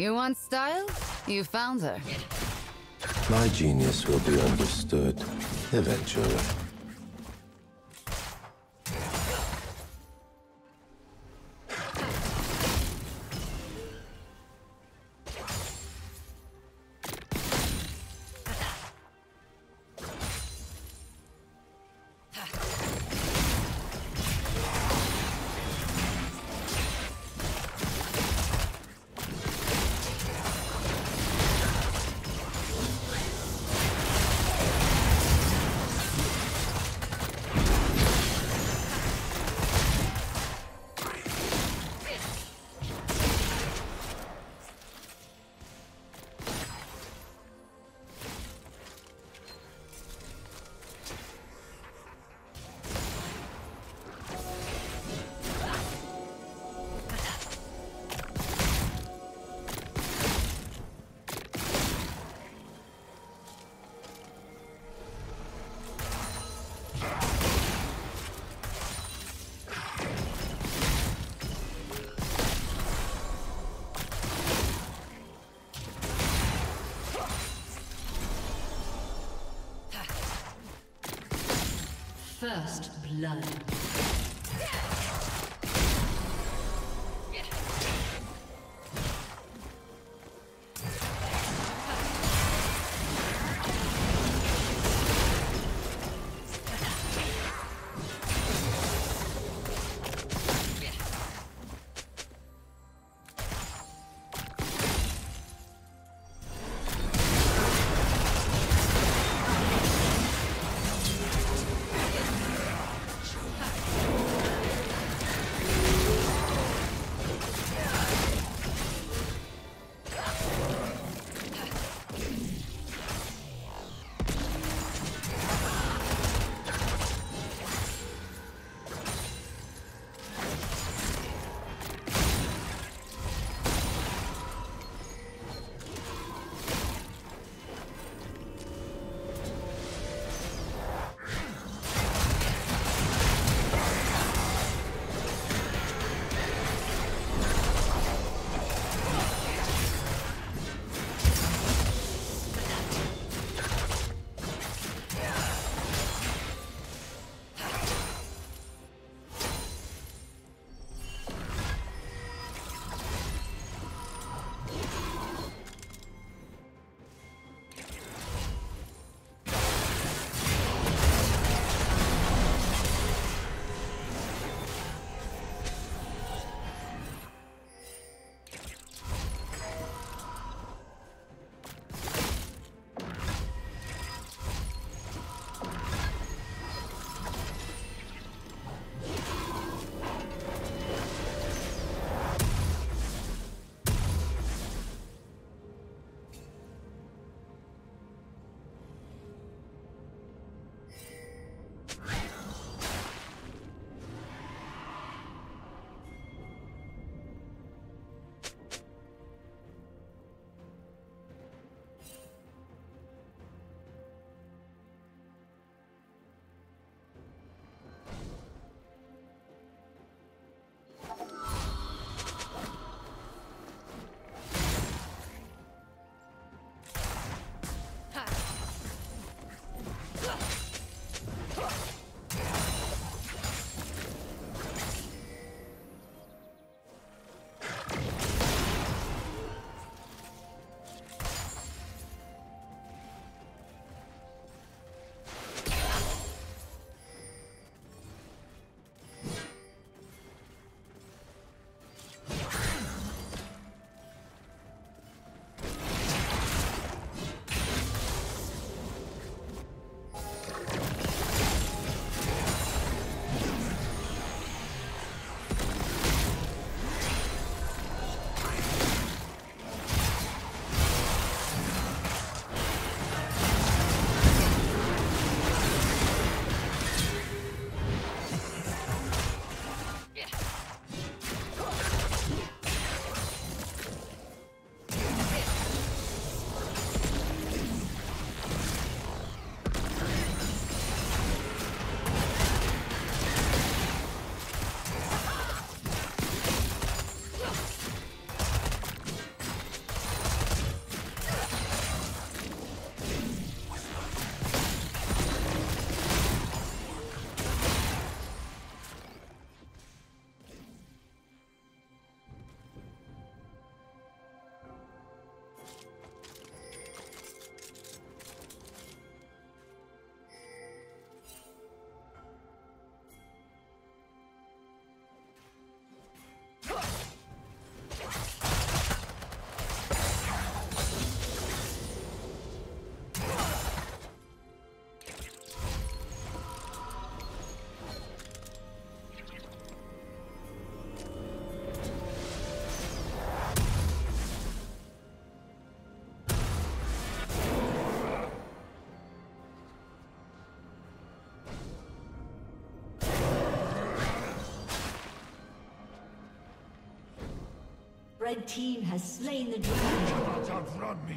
You want style? You found her. My genius will be understood eventually. First blood. Red team has slain the dragon. me.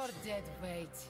You're dead weight.